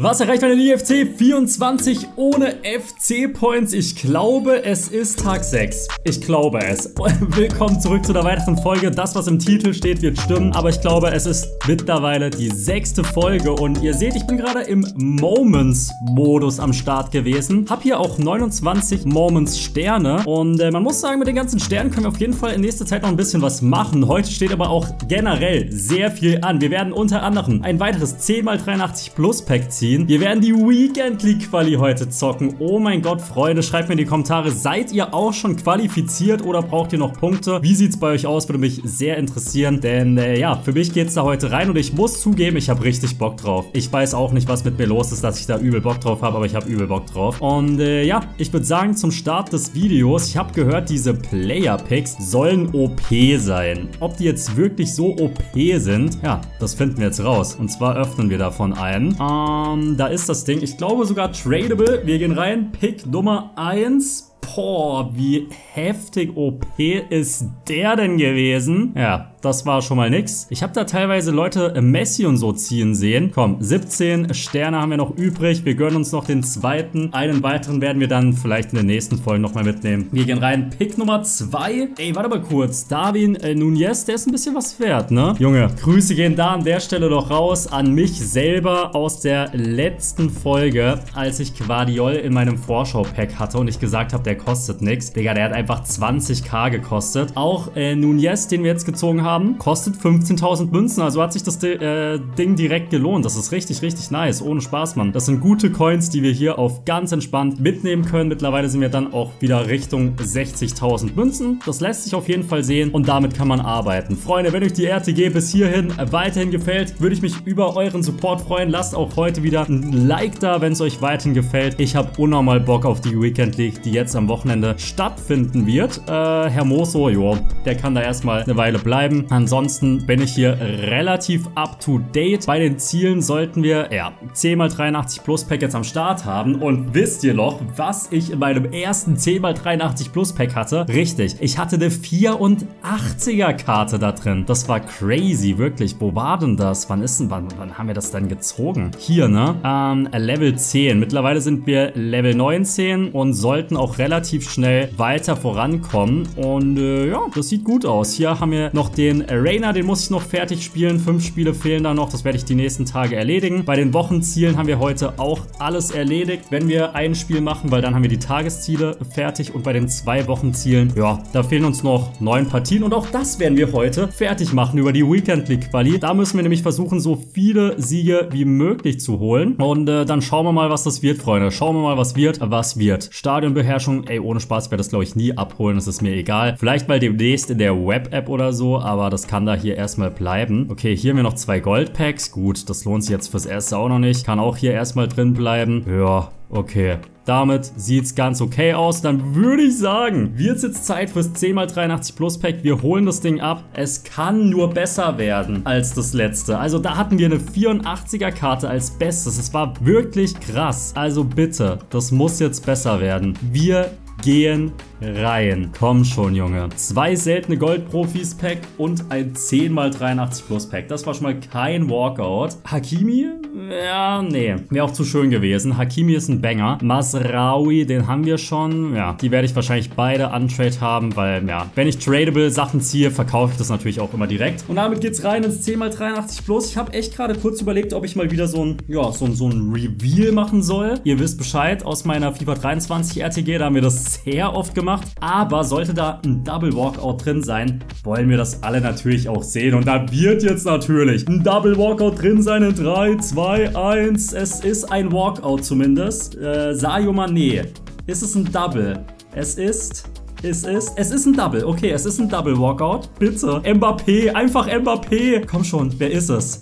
Was erreicht man in IFC 24 ohne FC-Points? Ich glaube, es ist Tag 6. Ich glaube es. Willkommen zurück zu der weiteren Folge. Das, was im Titel steht, wird stimmen. Aber ich glaube, es ist mittlerweile die sechste Folge. Und ihr seht, ich bin gerade im Moments-Modus am Start gewesen. Hab hier auch 29 Moments-Sterne. Und äh, man muss sagen, mit den ganzen Sternen können wir auf jeden Fall in nächster Zeit noch ein bisschen was machen. Heute steht aber auch generell sehr viel an. Wir werden unter anderem ein weiteres 10x83 Plus Pack ziehen ziehen. Wir werden die Weekend League Quali heute zocken. Oh mein Gott, Freunde, schreibt mir in die Kommentare, seid ihr auch schon qualifiziert oder braucht ihr noch Punkte? Wie sieht es bei euch aus? Würde mich sehr interessieren, denn äh, ja, für mich geht es da heute rein und ich muss zugeben, ich habe richtig Bock drauf. Ich weiß auch nicht, was mit mir los ist, dass ich da übel Bock drauf habe, aber ich habe übel Bock drauf. Und äh, ja, ich würde sagen, zum Start des Videos, ich habe gehört, diese Player Picks sollen OP sein. Ob die jetzt wirklich so OP sind, ja, das finden wir jetzt raus. Und zwar öffnen wir davon einen. Ähm, ähm, da ist das Ding. Ich glaube sogar tradable. Wir gehen rein. Pick Nummer 1. Boah, wie heftig OP ist der denn gewesen? Ja, das war schon mal nix. Ich habe da teilweise Leute Messi und so ziehen sehen. Komm, 17 Sterne haben wir noch übrig. Wir gönnen uns noch den zweiten. Einen weiteren werden wir dann vielleicht in den nächsten Folgen nochmal mitnehmen. Wir gehen rein. Pick Nummer 2. Ey, warte mal kurz. Darwin äh, Nunez, der ist ein bisschen was wert, ne? Junge, Grüße gehen da an der Stelle doch raus an mich selber aus der letzten Folge, als ich Quadiol in meinem Vorschau-Pack hatte und ich gesagt habe, der kostet nichts. Digga, der hat einfach 20k gekostet. Auch äh, Nunez, den wir jetzt gezogen haben, haben, kostet 15.000 Münzen. Also hat sich das äh, Ding direkt gelohnt. Das ist richtig, richtig nice. Ohne Spaß, Mann. Das sind gute Coins, die wir hier auf ganz entspannt mitnehmen können. Mittlerweile sind wir dann auch wieder Richtung 60.000 Münzen. Das lässt sich auf jeden Fall sehen und damit kann man arbeiten. Freunde, wenn euch die RTG bis hierhin weiterhin gefällt, würde ich mich über euren Support freuen. Lasst auch heute wieder ein Like da, wenn es euch weiterhin gefällt. Ich habe unnormal Bock auf die Weekend League, die jetzt am Wochenende stattfinden wird. Äh, Hermoso, jo, der kann da erstmal eine Weile bleiben. Ansonsten bin ich hier relativ up to date. Bei den Zielen sollten wir, ja, 10x83 Plus Pack jetzt am Start haben. Und wisst ihr noch, was ich in meinem ersten 10x83 Plus Pack hatte? Richtig, ich hatte eine 84er Karte da drin. Das war crazy, wirklich. Wo war denn das? Wann ist denn, wann, wann haben wir das denn gezogen? Hier, ne? Ähm, Level 10. Mittlerweile sind wir Level 19 und sollten auch relativ schnell weiter vorankommen. Und äh, ja, das sieht gut aus. Hier haben wir noch den den Rainer, den muss ich noch fertig spielen. Fünf Spiele fehlen da noch. Das werde ich die nächsten Tage erledigen. Bei den Wochenzielen haben wir heute auch alles erledigt, wenn wir ein Spiel machen, weil dann haben wir die Tagesziele fertig. Und bei den zwei Wochenzielen, ja, da fehlen uns noch neun Partien. Und auch das werden wir heute fertig machen über die Weekend League Quali. Da müssen wir nämlich versuchen, so viele Siege wie möglich zu holen. Und äh, dann schauen wir mal, was das wird, Freunde. Schauen wir mal, was wird. Was wird. Stadionbeherrschung, ey, ohne Spaß werde das, glaube ich, nie abholen. Das ist mir egal. Vielleicht mal demnächst in der Web-App oder so, aber aber das kann da hier erstmal bleiben. Okay, hier haben wir noch zwei Goldpacks. Gut, das lohnt sich jetzt fürs erste auch noch nicht. Kann auch hier erstmal drin bleiben. Ja, okay. Damit sieht es ganz okay aus. Dann würde ich sagen, wird es jetzt Zeit fürs 10x83 Plus Pack. Wir holen das Ding ab. Es kann nur besser werden als das letzte. Also da hatten wir eine 84er Karte als Bestes. Es war wirklich krass. Also bitte, das muss jetzt besser werden. Wir gehen rein. Komm schon, Junge. Zwei seltene Gold-Profis-Pack und ein 10x83 Plus-Pack. Das war schon mal kein Walkout. Hakimi? Ja, nee. Wäre auch zu schön gewesen. Hakimi ist ein Banger. Masraoui, den haben wir schon. Ja, die werde ich wahrscheinlich beide untrade haben, weil, ja, wenn ich tradable Sachen ziehe, verkaufe ich das natürlich auch immer direkt. Und damit geht's rein ins 10x83 Plus. Ich habe echt gerade kurz überlegt, ob ich mal wieder so ein, ja, so, so ein Reveal machen soll. Ihr wisst Bescheid aus meiner FIFA 23 RTG, da haben wir das sehr oft gemacht gemacht. Aber sollte da ein Double Walkout drin sein, wollen wir das alle natürlich auch sehen. Und da wird jetzt natürlich ein Double Walkout drin sein in 3, 2, 1. Es ist ein Walkout zumindest. Äh, Sadio Mane. Ist es ein Double? Es ist... Es ist, es ist ein Double. Okay, es ist ein Double Walkout. Bitte. Mbappé, einfach Mbappé. Komm schon, wer ist es?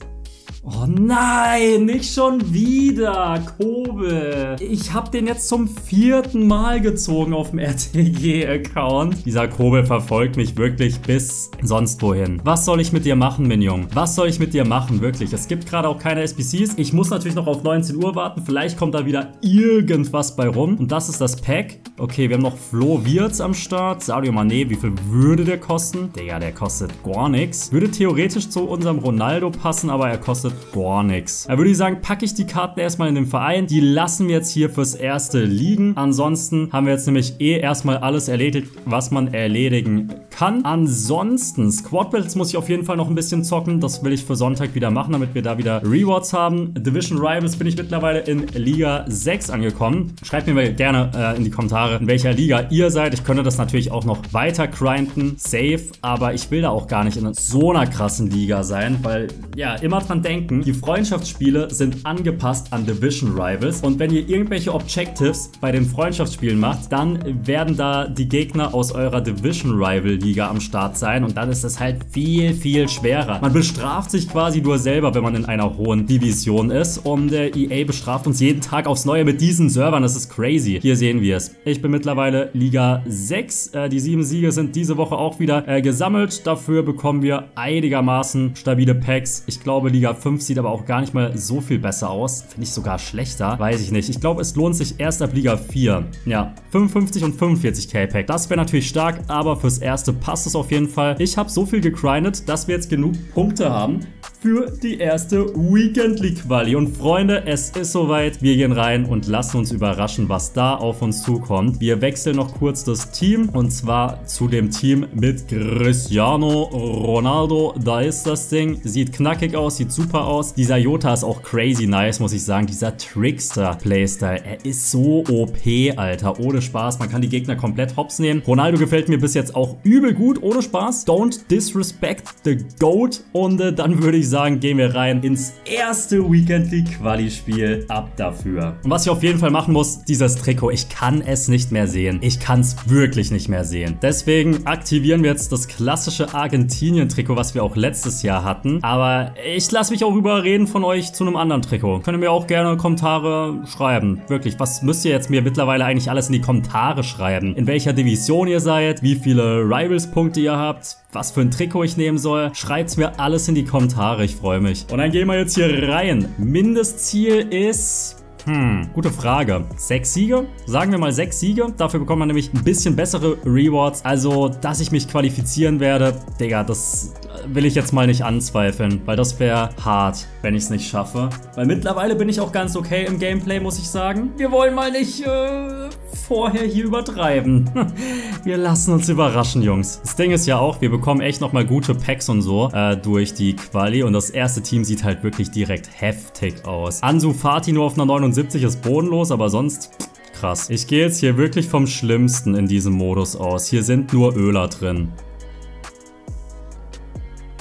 Oh nein, nicht schon wieder, Kobel. Ich habe den jetzt zum vierten Mal gezogen auf dem RTG-Account. Dieser Kobel verfolgt mich wirklich bis sonst wohin. Was soll ich mit dir machen, Minion? Was soll ich mit dir machen, wirklich? Es gibt gerade auch keine SPCs. Ich muss natürlich noch auf 19 Uhr warten. Vielleicht kommt da wieder irgendwas bei rum. Und das ist das Pack. Okay, wir haben noch Flo Wirtz am Start. Sadio Mané, wie viel würde der kosten? Digga, der kostet gar nichts. Würde theoretisch zu unserem Ronaldo passen, aber er kostet kostet nichts. Da würde ich sagen, packe ich die Karten erstmal in den Verein. Die lassen wir jetzt hier fürs Erste liegen. Ansonsten haben wir jetzt nämlich eh erstmal alles erledigt, was man erledigen kann. Ansonsten, Squad Battles muss ich auf jeden Fall noch ein bisschen zocken. Das will ich für Sonntag wieder machen, damit wir da wieder Rewards haben. Division Rivals bin ich mittlerweile in Liga 6 angekommen. Schreibt mir mal gerne äh, in die Kommentare, in welcher Liga ihr seid. Ich könnte das natürlich auch noch weiter grinden, safe, aber ich will da auch gar nicht in so einer krassen Liga sein, weil, ja, immer dran denken, die Freundschaftsspiele sind angepasst an Division Rivals und wenn ihr irgendwelche Objectives bei den Freundschaftsspielen macht, dann werden da die Gegner aus eurer Division Rival Liga am Start sein und dann ist es halt viel, viel schwerer. Man bestraft sich quasi nur selber, wenn man in einer hohen Division ist und äh, EA bestraft uns jeden Tag aufs Neue mit diesen Servern, das ist crazy. Hier sehen wir es. Ich bin mittlerweile Liga 6, äh, die sieben Siege sind diese Woche auch wieder äh, gesammelt, dafür bekommen wir einigermaßen stabile Packs. Ich glaube Liga 5 sieht aber auch gar nicht mal so viel besser aus, finde ich sogar schlechter, weiß ich nicht. Ich glaube es lohnt sich erst ab Liga 4. Ja, 55 und 45k Pack, das wäre natürlich stark, aber fürs erste passt es auf jeden Fall. Ich habe so viel gegrindet, dass wir jetzt genug Punkte haben für die erste Weekend League Quali. Und Freunde, es ist soweit. Wir gehen rein und lassen uns überraschen, was da auf uns zukommt. Wir wechseln noch kurz das Team und zwar zu dem Team mit Cristiano Ronaldo. Da ist das Ding. Sieht knackig aus, sieht super aus. Dieser Jota ist auch crazy nice, muss ich sagen. Dieser Trickster-Playstyle, er ist so OP, Alter. Ohne Spaß. Man kann die Gegner komplett hops nehmen. Ronaldo gefällt mir bis jetzt auch übel gut, ohne Spaß. Don't disrespect the GOAT. Und äh, dann würde ich sagen, gehen wir rein ins erste Weekend League Quali-Spiel. Ab dafür. Und was ich auf jeden Fall machen muss, dieses Trikot, ich kann es nicht mehr sehen. Ich kann es wirklich nicht mehr sehen. Deswegen aktivieren wir jetzt das klassische Argentinien-Trikot, was wir auch letztes Jahr hatten. Aber ich lasse mich auch überreden von euch zu einem anderen Trikot. Könnt ihr mir auch gerne Kommentare schreiben. Wirklich, was müsst ihr jetzt mir mittlerweile eigentlich alles in die Kommentare schreiben? In welcher Division ihr seid, wie viele Rivals-Punkte ihr habt, was für ein Trikot ich nehmen soll. Schreibt's mir alles in die Kommentare, ich freue mich. Und dann gehen wir jetzt hier rein. Mindestziel ist hm, gute Frage. Sechs Siege? Sagen wir mal sechs Siege. Dafür bekommt man nämlich ein bisschen bessere Rewards. Also, dass ich mich qualifizieren werde, Digga, das will ich jetzt mal nicht anzweifeln, weil das wäre hart, wenn ich es nicht schaffe. Weil mittlerweile bin ich auch ganz okay im Gameplay, muss ich sagen. Wir wollen mal nicht äh, vorher hier übertreiben. wir lassen uns überraschen, Jungs. Das Ding ist ja auch, wir bekommen echt nochmal gute Packs und so äh, durch die Quali und das erste Team sieht halt wirklich direkt heftig aus. Ansu Fati nur auf einer 79 ist bodenlos, aber sonst krass. Ich gehe jetzt hier wirklich vom Schlimmsten in diesem Modus aus. Hier sind nur Öler drin.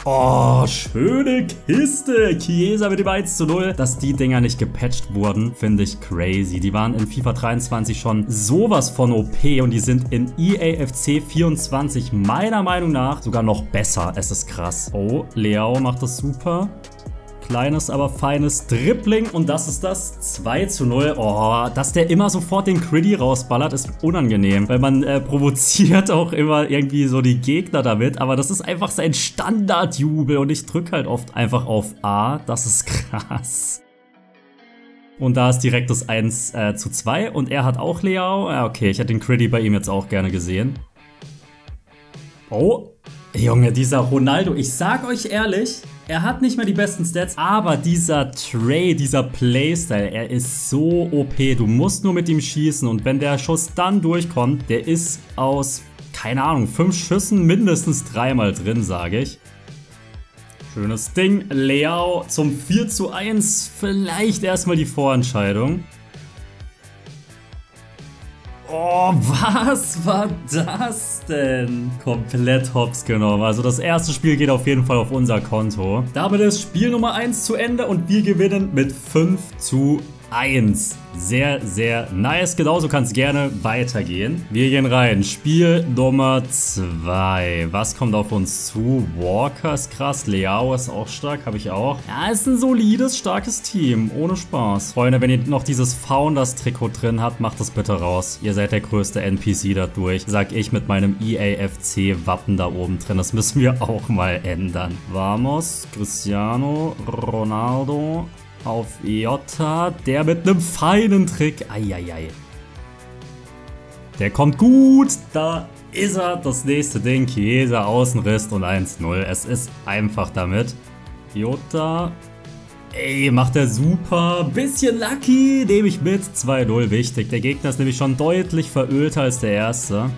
Oh, schöne Kiste. Chiesa mit dem 1 zu 0. Dass die Dinger nicht gepatcht wurden, finde ich crazy. Die waren in FIFA 23 schon sowas von OP und die sind in EAFC 24 meiner Meinung nach sogar noch besser. Es ist krass. Oh, Leao macht das super. Kleines, aber feines Dribbling. Und das ist das 2 zu 0. Oh, dass der immer sofort den Critty rausballert, ist unangenehm. Weil man äh, provoziert auch immer irgendwie so die Gegner damit. Aber das ist einfach sein Standardjubel. Und ich drücke halt oft einfach auf A. Das ist krass. Und da ist direkt das 1 äh, zu 2. Und er hat auch Leao. Okay, ich hätte den Critty bei ihm jetzt auch gerne gesehen. Oh, Junge, dieser Ronaldo. Ich sag euch ehrlich, er hat nicht mehr die besten Stats, aber dieser Trey, dieser Playstyle, er ist so OP. Du musst nur mit ihm schießen und wenn der Schuss dann durchkommt, der ist aus, keine Ahnung, fünf Schüssen mindestens dreimal drin, sage ich. Schönes Ding. Leao zum 4 zu 1. Vielleicht erstmal die Vorentscheidung. Oh, was war das denn? Komplett hops genommen. Also das erste Spiel geht auf jeden Fall auf unser Konto. Damit ist Spiel Nummer 1 zu Ende und wir gewinnen mit 5 zu 1. Sehr, sehr nice. Genauso kann es gerne weitergehen. Wir gehen rein. Spiel Nummer 2. Was kommt auf uns zu? Walker ist krass. Leao ist auch stark. Habe ich auch. Ja, ist ein solides, starkes Team. Ohne Spaß. Freunde, wenn ihr noch dieses Founders-Trikot drin habt, macht das bitte raus. Ihr seid der größte NPC dadurch. Sag ich mit meinem EAFC-Wappen da oben drin. Das müssen wir auch mal ändern. Vamos, Cristiano, Ronaldo, auf Jota, der mit einem feinen Trick. Eieiei. Der kommt gut. Da ist er. Das nächste Ding. Chiesa, Außenriss und 1-0. Es ist einfach damit. Jota. Ey, macht er super. Bisschen lucky, nehme ich mit. 2-0, wichtig. Der Gegner ist nämlich schon deutlich verölter als der erste.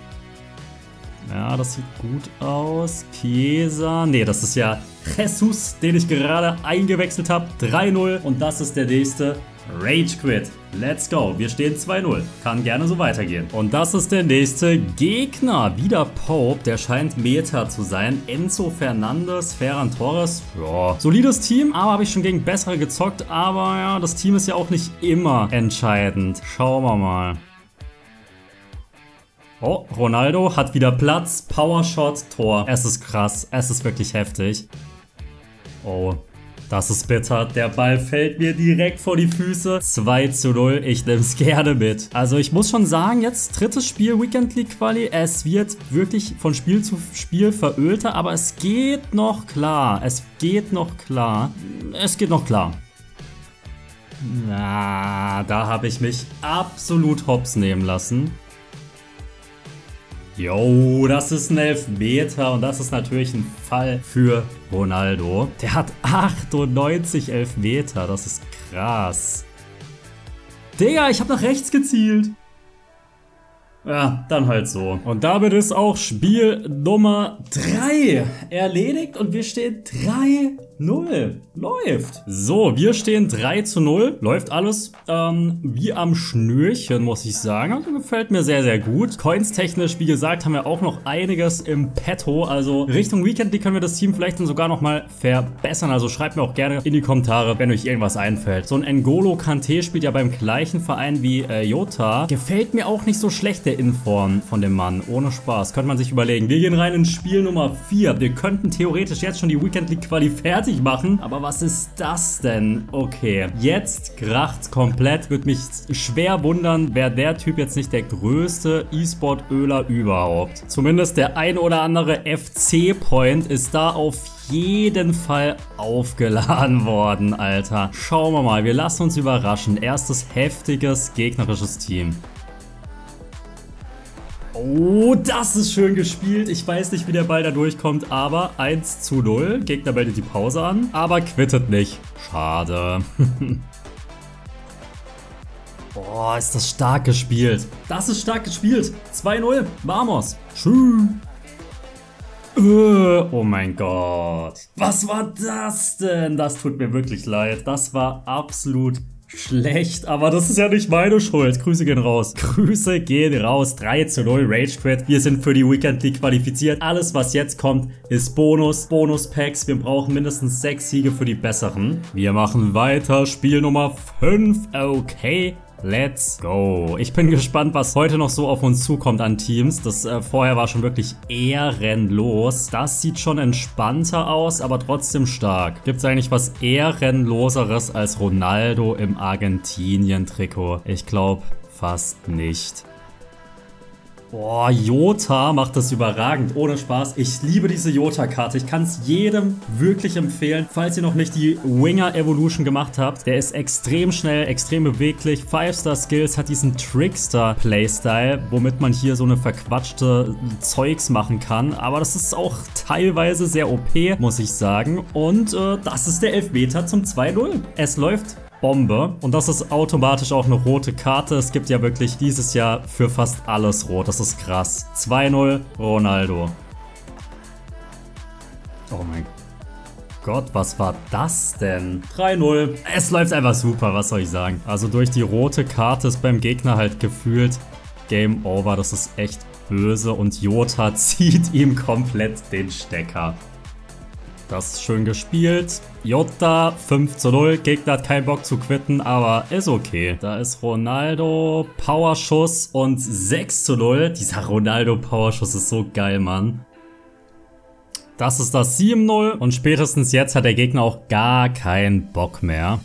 Ja, das sieht gut aus. Chiesa. Nee, das ist ja Jesus, den ich gerade eingewechselt habe. 3-0 und das ist der nächste. Rage Quit. Let's go. Wir stehen 2-0. Kann gerne so weitergehen. Und das ist der nächste Gegner. Wieder Pope. Der scheint Meta zu sein. Enzo Fernandes, Ferran Torres. Ja, solides Team, aber habe ich schon gegen bessere gezockt. Aber ja, das Team ist ja auch nicht immer entscheidend. Schauen wir mal. Oh, Ronaldo hat wieder Platz. Powershot, Tor. Es ist krass. Es ist wirklich heftig. Oh, das ist bitter. Der Ball fällt mir direkt vor die Füße. 2 zu 0. Ich nehme es gerne mit. Also ich muss schon sagen, jetzt drittes Spiel Weekend League Quali. Es wird wirklich von Spiel zu Spiel verölter, aber es geht noch klar. Es geht noch klar. Es geht noch klar. Na, da habe ich mich absolut hops nehmen lassen. Jo, das ist ein Elfmeter und das ist natürlich ein Fall für Ronaldo. Der hat 98 Elfmeter, das ist krass. Digga, ich habe nach rechts gezielt. Ja, dann halt so. Und damit ist auch Spiel Nummer 3 erledigt und wir stehen 3 0. Läuft. So, wir stehen 3 zu 0. Läuft alles ähm, wie am Schnürchen, muss ich sagen. Also gefällt mir sehr, sehr gut. Coins technisch, wie gesagt, haben wir auch noch einiges im Petto. Also Richtung Weekend, die können wir das Team vielleicht dann sogar nochmal verbessern. Also schreibt mir auch gerne in die Kommentare, wenn euch irgendwas einfällt. So ein N'Golo Kante spielt ja beim gleichen Verein wie äh, Jota. Gefällt mir auch nicht so schlecht, der Inform von dem Mann. Ohne Spaß. Könnte man sich überlegen. Wir gehen rein in Spiel Nummer 4. Wir könnten theoretisch jetzt schon die Weekend League Quali fertig fertig machen. Aber was ist das denn? Okay, jetzt kracht's komplett. Würde mich schwer wundern, wäre der Typ jetzt nicht der größte E-Sport-Öler überhaupt. Zumindest der ein oder andere FC-Point ist da auf jeden Fall aufgeladen worden, Alter. Schauen wir mal, wir lassen uns überraschen. Erstes heftiges gegnerisches Team. Oh, das ist schön gespielt. Ich weiß nicht, wie der Ball da durchkommt, aber 1 zu 0. Gegner meldet die Pause an, aber quittet nicht. Schade. Boah, ist das stark gespielt. Das ist stark gespielt. 2-0. Vamos. Äh, oh mein Gott. Was war das denn? Das tut mir wirklich leid. Das war absolut schlecht, aber das ist ja nicht meine Schuld. Grüße gehen raus. Grüße gehen raus. 3 zu 0 Rage Quit. Wir sind für die Weekend League qualifiziert. Alles, was jetzt kommt, ist Bonus. Bonus-Packs. Wir brauchen mindestens 6 Siege für die besseren. Wir machen weiter. Spiel Nummer 5. Okay. Let's go. Ich bin gespannt, was heute noch so auf uns zukommt an Teams. Das äh, vorher war schon wirklich ehrenlos. Das sieht schon entspannter aus, aber trotzdem stark. Gibt es eigentlich was ehrenloseres als Ronaldo im Argentinien-Trikot? Ich glaube fast nicht. Boah, Jota macht das überragend, ohne Spaß. Ich liebe diese Jota-Karte. Ich kann es jedem wirklich empfehlen, falls ihr noch nicht die Winger Evolution gemacht habt. Der ist extrem schnell, extrem beweglich. 5-Star-Skills hat diesen Trickster-Playstyle, womit man hier so eine verquatschte Zeugs machen kann. Aber das ist auch teilweise sehr OP, muss ich sagen. Und äh, das ist der Elfmeter zum 2-0. Es läuft Bombe. Und das ist automatisch auch eine rote Karte. Es gibt ja wirklich dieses Jahr für fast alles rot. Das ist krass. 2-0 Ronaldo. Oh mein Gott, was war das denn? 3-0. Es läuft einfach super, was soll ich sagen. Also durch die rote Karte ist beim Gegner halt gefühlt Game Over. Das ist echt böse und Jota zieht ihm komplett den Stecker. Das ist schön gespielt. Jota 5 zu 0. Gegner hat keinen Bock zu quitten, aber ist okay. Da ist Ronaldo. Powerschuss und 6 zu 0. Dieser Ronaldo Powerschuss ist so geil, Mann. Das ist das 7-0 und spätestens jetzt hat der Gegner auch gar keinen Bock mehr.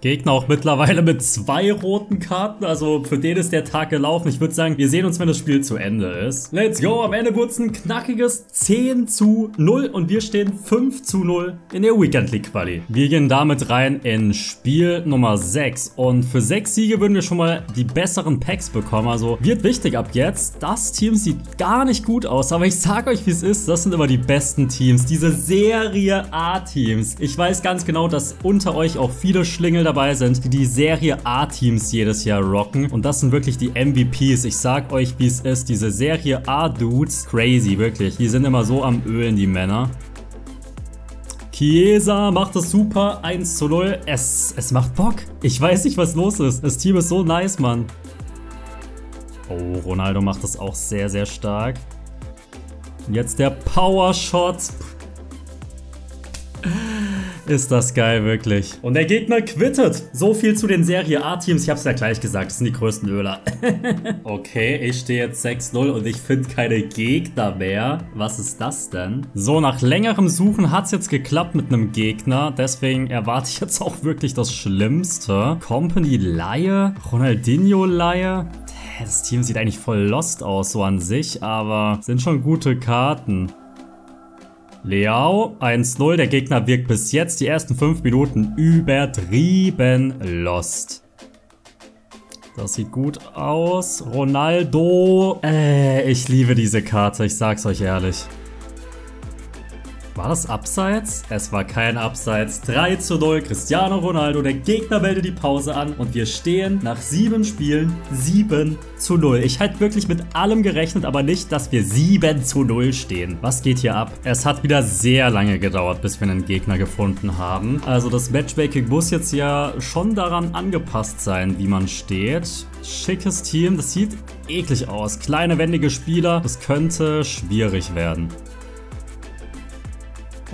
Gegner auch mittlerweile mit zwei roten Karten. Also für den ist der Tag gelaufen. Ich würde sagen, wir sehen uns, wenn das Spiel zu Ende ist. Let's go. Am Ende wurde es ein knackiges 10 zu 0 und wir stehen 5 zu 0 in der Weekend League Quali. Wir gehen damit rein in Spiel Nummer 6 und für 6 Siege würden wir schon mal die besseren Packs bekommen. Also wird wichtig ab jetzt. Das Team sieht gar nicht gut aus, aber ich sag euch, wie es ist. Das sind immer die besten Teams. Diese Serie A Teams. Ich weiß ganz genau, dass unter euch auch viele Schlingel dabei sind, die die Serie A-Teams jedes Jahr rocken. Und das sind wirklich die MVPs. Ich sag euch, wie es ist. Diese Serie A-Dudes, crazy, wirklich. Die sind immer so am Ölen, die Männer. Chiesa macht das super. 1 zu 0. Es, es macht Bock. Ich weiß nicht, was los ist. Das Team ist so nice, Mann. Oh, Ronaldo macht das auch sehr, sehr stark. Jetzt der Power Shot. Ist das geil, wirklich. Und der Gegner quittet. So viel zu den Serie A-Teams. Ich hab's ja gleich gesagt, das sind die größten Öler. okay, ich stehe jetzt 6-0 und ich finde keine Gegner mehr. Was ist das denn? So, nach längerem Suchen hat's jetzt geklappt mit einem Gegner. Deswegen erwarte ich jetzt auch wirklich das Schlimmste. Company-Laie? Ronaldinho-Laie? Das Team sieht eigentlich voll lost aus, so an sich, aber sind schon gute Karten. Leao 1-0. Der Gegner wirkt bis jetzt die ersten 5 Minuten übertrieben lost. Das sieht gut aus. Ronaldo. Äh, ich liebe diese Karte, ich sag's euch ehrlich. War das Abseits? Es war kein Abseits. 3 zu 0, Cristiano Ronaldo. Der Gegner meldet die Pause an und wir stehen nach sieben Spielen 7 zu 0. Ich hätte wirklich mit allem gerechnet, aber nicht, dass wir 7 zu 0 stehen. Was geht hier ab? Es hat wieder sehr lange gedauert, bis wir einen Gegner gefunden haben. Also das Matchmaking muss jetzt ja schon daran angepasst sein, wie man steht. Schickes Team, das sieht eklig aus. Kleine, wendige Spieler, das könnte schwierig werden.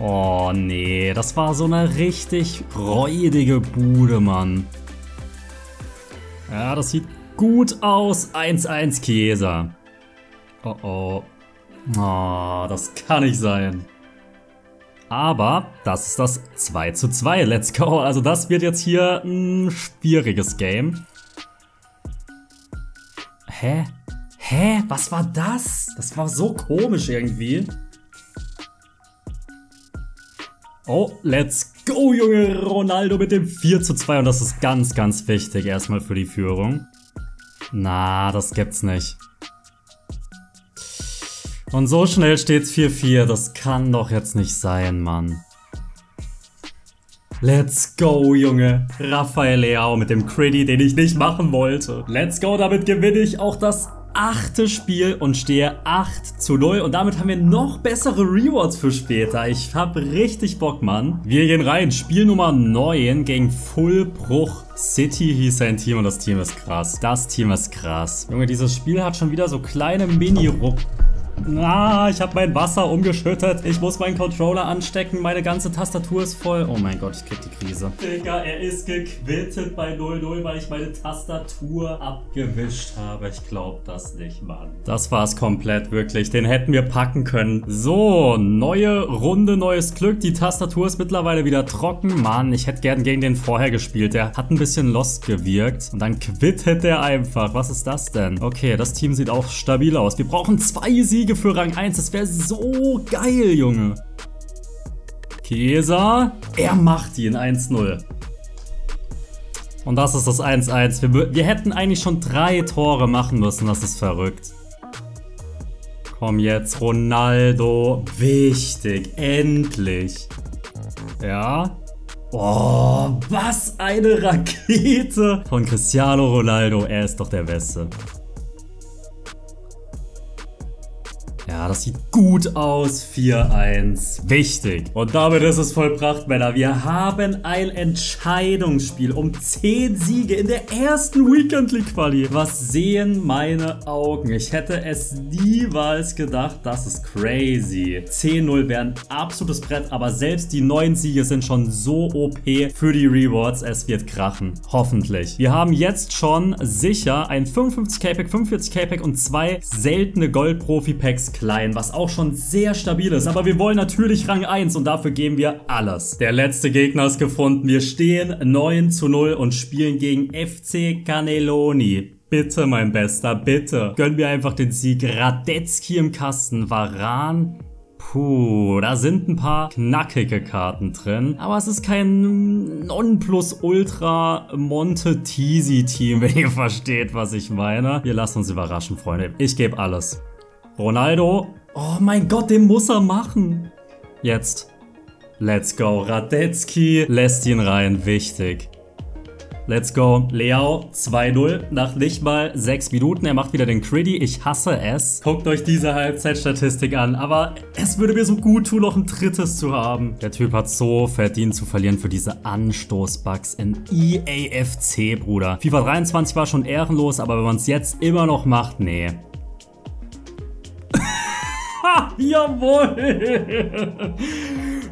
Oh nee, das war so eine richtig räudige Bude, Mann. Ja, das sieht gut aus. 1-1 Chiesa. Oh oh. Oh, das kann nicht sein. Aber das ist das 2 zu 2. Let's go. Also das wird jetzt hier ein schwieriges Game. Hä? Hä? Was war das? Das war so komisch irgendwie. Oh, let's go, Junge Ronaldo mit dem 4 zu 2. Und das ist ganz, ganz wichtig erstmal für die Führung. Na, das gibt's nicht. Und so schnell steht's 4-4. Das kann doch jetzt nicht sein, Mann. Let's go, Junge. Rafael Leao mit dem Credit, den ich nicht machen wollte. Let's go, damit gewinne ich auch das achte Spiel und stehe 8 zu 0. Und damit haben wir noch bessere Rewards für später. Ich hab richtig Bock, Mann. Wir gehen rein. Spiel Nummer 9 gegen Fullbruch City hieß sein Team und das Team ist krass. Das Team ist krass. Junge, dieses Spiel hat schon wieder so kleine Mini-Ruck. Ah, ich habe mein Wasser umgeschüttet. Ich muss meinen Controller anstecken. Meine ganze Tastatur ist voll. Oh mein Gott, ich krieg die Krise. Digga, er ist gequittet bei 0-0, weil ich meine Tastatur abgewischt habe. Ich glaub das nicht, Mann. Das war's komplett, wirklich. Den hätten wir packen können. So, neue Runde, neues Glück. Die Tastatur ist mittlerweile wieder trocken. Mann, ich hätte gern gegen den vorher gespielt. Der hat ein bisschen lost gewirkt. Und dann quittet er einfach. Was ist das denn? Okay, das Team sieht auch stabil aus. Wir brauchen zwei Siege Siege für Rang 1. Das wäre so geil, Junge. Chiesa. Er macht ihn 1-0. Und das ist das 1-1. Wir, wir hätten eigentlich schon drei Tore machen müssen. Das ist verrückt. Komm jetzt, Ronaldo. Wichtig. Endlich. Ja. Oh, was eine Rakete von Cristiano Ronaldo. Er ist doch der Beste. Ja, das sieht gut aus. 4-1. Wichtig. Und damit ist es vollbracht, Männer. Wir haben ein Entscheidungsspiel um 10 Siege in der ersten Weekend League Quali. Was sehen meine Augen? Ich hätte es niemals gedacht. Das ist crazy. 10-0 wäre ein absolutes Brett, aber selbst die neuen Siege sind schon so OP für die Rewards. Es wird krachen. Hoffentlich. Wir haben jetzt schon sicher ein 55k-Pack, 45k-Pack und zwei seltene Gold-Profi-Packs klein, was auch schon sehr stabil ist. Aber wir wollen natürlich Rang 1 und dafür geben wir alles. Der letzte Gegner ist gefunden. Wir stehen 9 zu 0 und spielen gegen FC Cannelloni. Bitte, mein Bester, bitte. Gönnen wir einfach den Sieg. Radetzky im Kasten, Varan, Puh, da sind ein paar knackige Karten drin. Aber es ist kein Nonplusultra Monte-Teasy-Team, wenn ihr versteht, was ich meine. Wir lassen uns überraschen, Freunde. Ich gebe alles. Ronaldo. Oh mein Gott, den muss er machen. Jetzt. Let's go. Radetzky lässt ihn rein. Wichtig. Let's go. Leao 2-0 nach nicht mal 6 Minuten. Er macht wieder den Critty. Ich hasse es. Guckt euch diese Halbzeitstatistik an. Aber es würde mir so gut tun, noch ein drittes zu haben. Der Typ hat so verdient zu verlieren für diese Anstoßbugs in EAFC, Bruder. FIFA 23 war schon ehrenlos, aber wenn man es jetzt immer noch macht, nee. Jawohl!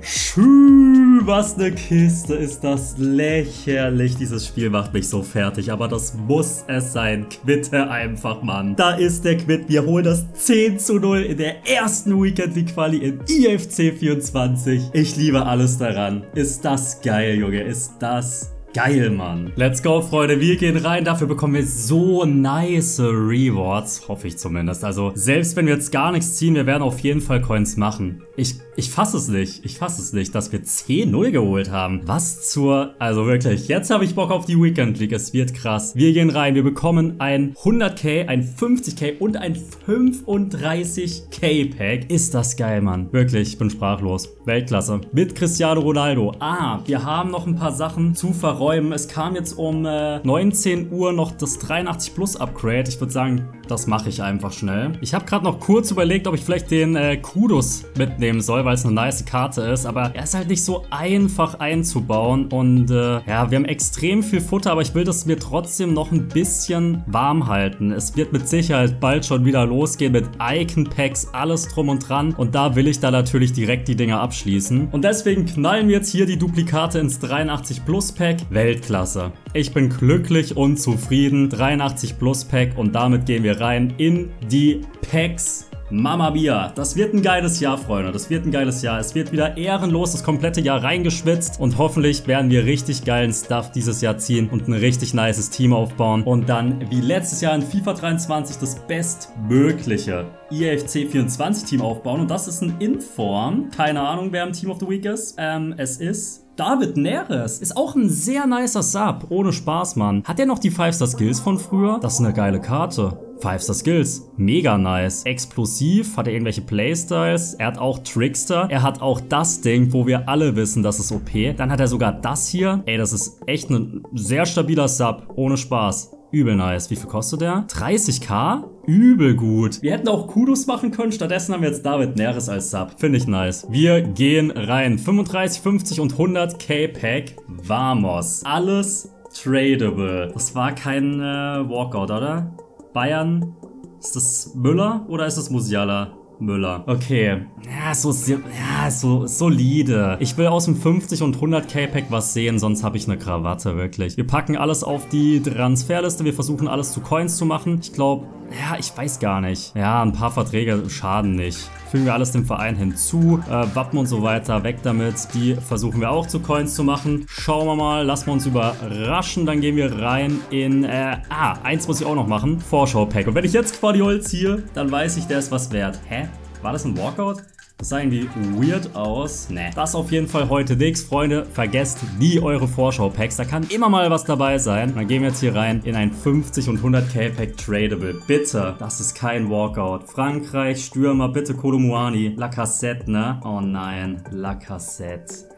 Schü, was eine Kiste ist das lächerlich. Dieses Spiel macht mich so fertig, aber das muss es sein. Quitte einfach, Mann. Da ist der Quit. Wir holen das 10 zu 0 in der ersten Weekend League Quali in IFC 24. Ich liebe alles daran. Ist das geil, Junge. Ist das Geil, Mann. Let's go, Freunde. Wir gehen rein. Dafür bekommen wir so nice Rewards. Hoffe ich zumindest. Also, selbst wenn wir jetzt gar nichts ziehen, wir werden auf jeden Fall Coins machen. Ich, ich fasse es nicht. Ich fasse es nicht, dass wir 10-0 geholt haben. Was zur... Also wirklich, jetzt habe ich Bock auf die Weekend League. Es wird krass. Wir gehen rein. Wir bekommen ein 100k, ein 50k und ein 35k Pack. Ist das geil, Mann. Wirklich, ich bin sprachlos. Weltklasse. Mit Cristiano Ronaldo. Ah, wir haben noch ein paar Sachen zu verraten räumen. Es kam jetzt um äh, 19 Uhr noch das 83 Plus Upgrade. Ich würde sagen, das mache ich einfach schnell. Ich habe gerade noch kurz überlegt, ob ich vielleicht den äh, Kudos mitnehmen soll, weil es eine nice Karte ist. Aber er ist halt nicht so einfach einzubauen. Und äh, ja, wir haben extrem viel Futter, aber ich will das mir trotzdem noch ein bisschen warm halten. Es wird mit Sicherheit bald schon wieder losgehen mit Icon Packs, alles drum und dran. Und da will ich da natürlich direkt die Dinger abschließen. Und deswegen knallen wir jetzt hier die Duplikate ins 83 Plus Pack. Weltklasse. Ich bin glücklich und zufrieden. 83 Plus Pack und damit gehen wir rein in die Packs Mama Mia, das wird ein geiles Jahr, Freunde. Das wird ein geiles Jahr. Es wird wieder ehrenlos das komplette Jahr reingeschwitzt und hoffentlich werden wir richtig geilen Stuff dieses Jahr ziehen und ein richtig nices Team aufbauen und dann wie letztes Jahr in FIFA 23 das bestmögliche EFC 24 Team aufbauen und das ist ein Inform. Keine Ahnung, wer im Team of the Week ist. Ähm, es ist David Neres ist auch ein sehr nicer Sub. Ohne Spaß, Mann. Hat er noch die 5-Star Skills von früher? Das ist eine geile Karte. 5-Star Skills, mega nice. Explosiv, hat er irgendwelche Playstyles, er hat auch Trickster, er hat auch das Ding, wo wir alle wissen, das ist OP. Dann hat er sogar das hier. Ey, das ist echt ein sehr stabiler Sub, ohne Spaß. Übel nice. Wie viel kostet der? 30k? Übel gut. Wir hätten auch Kudos machen können, stattdessen haben wir jetzt David Neres als Sub. Finde ich nice. Wir gehen rein. 35, 50 und 100k Pack. Vamos. Alles tradable. Das war kein äh, Walkout, oder? Bayern. Ist das Müller oder ist das Musiala? Müller. Okay. Ja, so, ja, so solide. Ich will aus dem 50 und 100k Pack was sehen, sonst habe ich eine Krawatte, wirklich. Wir packen alles auf die Transferliste. Wir versuchen alles zu Coins zu machen. Ich glaube, ja, ich weiß gar nicht. Ja, ein paar Verträge schaden nicht. Fügen wir alles dem Verein hinzu. Äh, Wappen und so weiter, weg damit. Die versuchen wir auch zu Coins zu machen. Schauen wir mal, lassen wir uns überraschen. Dann gehen wir rein in... Äh, ah, eins muss ich auch noch machen. Vorschau-Pack. Und wenn ich jetzt Quadiol ziehe, dann weiß ich, der ist was wert. Hä? War das ein Walkout? Das sah irgendwie weird aus. Ne, das auf jeden Fall heute nix. Freunde, vergesst nie eure Vorschau-Packs. Da kann immer mal was dabei sein. Dann gehen wir jetzt hier rein in ein 50 und 100k Pack Tradable. Bitte, das ist kein Walkout. Frankreich, Stürmer, bitte Kolomuani. Lacassette, ne? Oh nein, Lacassette.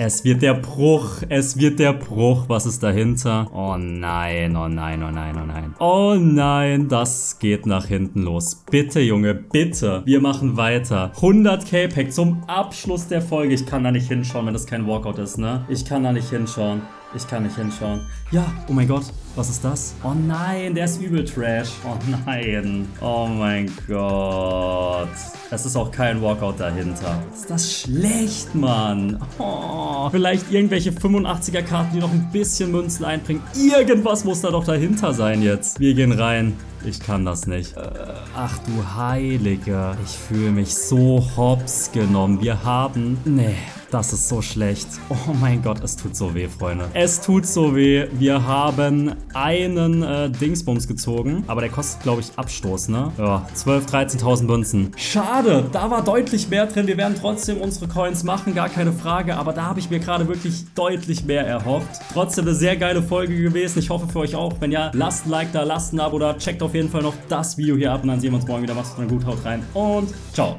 Es wird der Bruch, es wird der Bruch. Was ist dahinter? Oh nein, oh nein, oh nein, oh nein. Oh nein, das geht nach hinten los. Bitte, Junge, bitte. Wir machen weiter. 100k Pack zum Abschluss der Folge. Ich kann da nicht hinschauen, wenn das kein Walkout ist, ne? Ich kann da nicht hinschauen. Ich kann nicht hinschauen. Ja, oh mein Gott. Was ist das? Oh nein, der ist übel Trash. Oh nein. Oh mein Gott. Es ist auch kein Walkout dahinter. Ist das schlecht, Mann. Oh, vielleicht irgendwelche 85er Karten, die noch ein bisschen Münzen einbringen. Irgendwas muss da doch dahinter sein jetzt. Wir gehen rein. Ich kann das nicht. Äh, ach du Heilige. Ich fühle mich so hops genommen. Wir haben... Nee, das ist so schlecht. Oh mein Gott, es tut so weh, Freunde. Es tut so weh. Wir haben einen äh, Dingsbums gezogen. Aber der kostet, glaube ich, Abstoß, ne? Ja, 12.000, 13.000 Münzen. Schade, da war deutlich mehr drin. Wir werden trotzdem unsere Coins machen, gar keine Frage. Aber da habe ich mir gerade wirklich deutlich mehr erhofft. Trotzdem eine sehr geile Folge gewesen. Ich hoffe für euch auch. Wenn ja, lasst ein Like da, lasst ein Abo da. Checkt auf jeden Fall noch das Video hier ab. Und dann sehen wir uns morgen wieder. Macht's gut, haut rein und ciao.